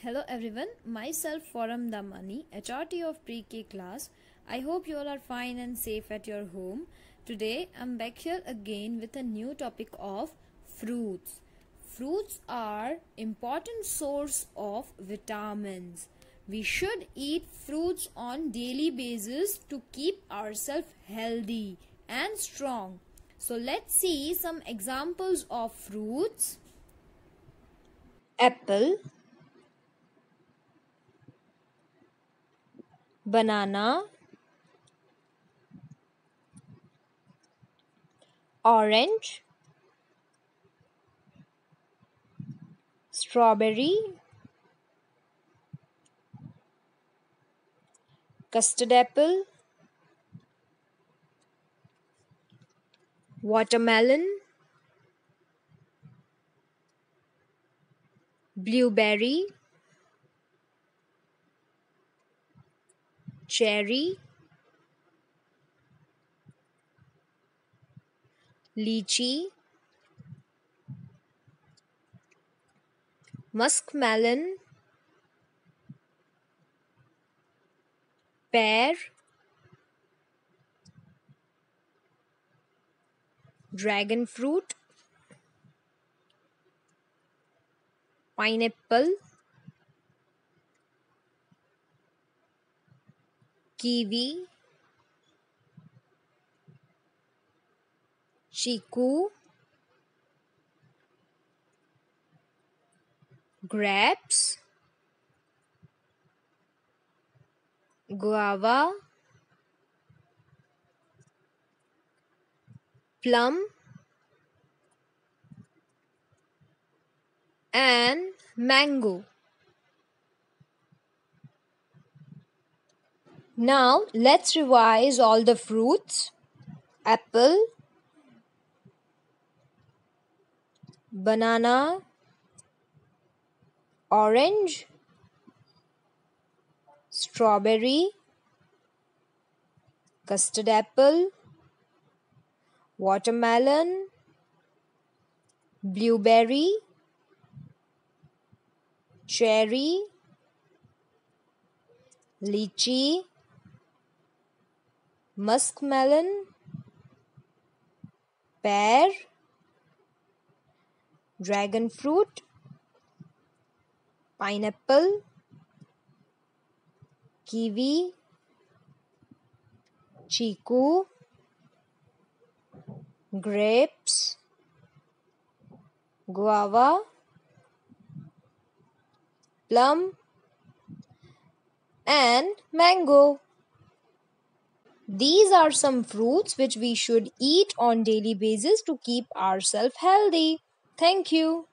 Hello everyone, myself Forum Damani, HRT of pre-K class. I hope you all are fine and safe at your home. Today I'm back here again with a new topic of fruits. Fruits are important source of vitamins. We should eat fruits on daily basis to keep ourselves healthy and strong. So let's see some examples of fruits. Apple banana orange strawberry custard apple watermelon blueberry cherry lychee muskmelon pear dragon fruit pineapple kiwi chiku grapes guava plum and mango Now let's revise all the fruits. Apple, banana, orange, strawberry, custard apple, watermelon, blueberry, cherry, lychee muskmelon, pear, dragon fruit, pineapple, kiwi, chiku, grapes, guava, plum, and mango. These are some fruits which we should eat on daily basis to keep ourselves healthy. Thank you.